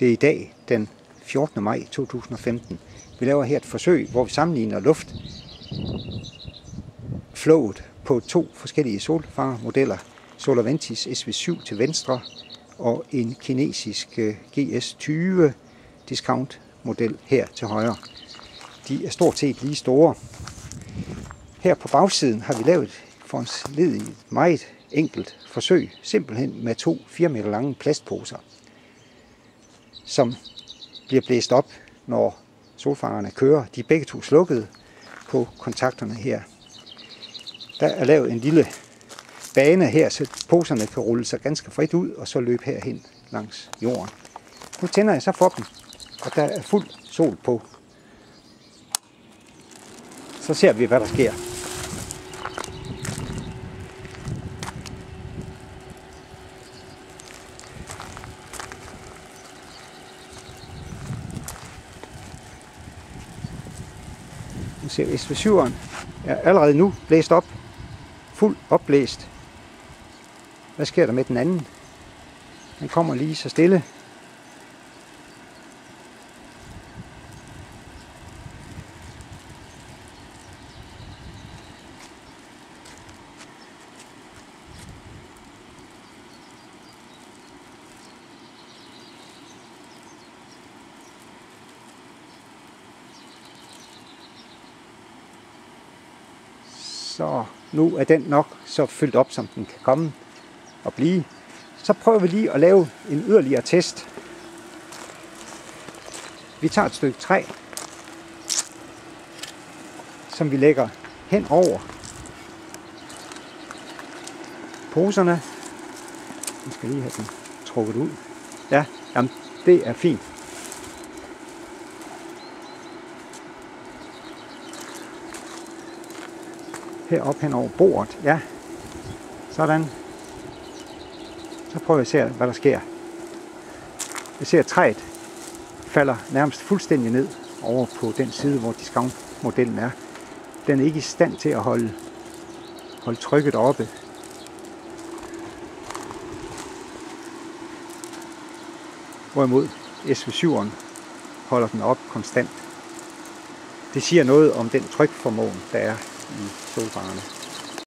Det er i dag den 14. maj 2015. Vi laver her et forsøg, hvor vi sammenligner luft flowet på to forskellige solfangermodeller. Solaventis SV7 til venstre og en kinesisk øh, GS20 discount model her til højre. De er stort set lige store. Her på bagsiden har vi lavet for os led i et meget enkelt forsøg, simpelthen med to 4 meter lange plastposer, som bliver blæst op, når solfangerne kører. De er begge to slukkede på kontakterne her. Der er lavet en lille bane her, så poserne kan rulle sig ganske frit ud, og så løbe herhen langs jorden. Nu tænder jeg så for dem, og der er fuld sol på. Så ser vi, hvad der sker. Nu ser vi SV7'eren er allerede nu blæst op. Fuld opblæst. Hvad sker der med den anden? Den kommer lige så stille. Så nu er den nok så fyldt op, som den kan komme og blive. Så prøver vi lige at lave en yderligere test. Vi tager et stykke træ, som vi lægger hen over poserne. Vi skal lige have den trukket ud. Ja, jamen, det er fint. Herop hen over bordet. Ja, sådan. Så prøver vi at se, hvad der sker. Jeg ser, at træet falder nærmest fuldstændig ned over på den side, hvor discount-modellen er. Den er ikke i stand til at holde, holde trykket oppe. Hvorimod SV7'eren holder den op konstant. Det siger noget om den trykformåen, der er i solfangerne.